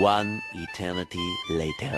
One eternity later.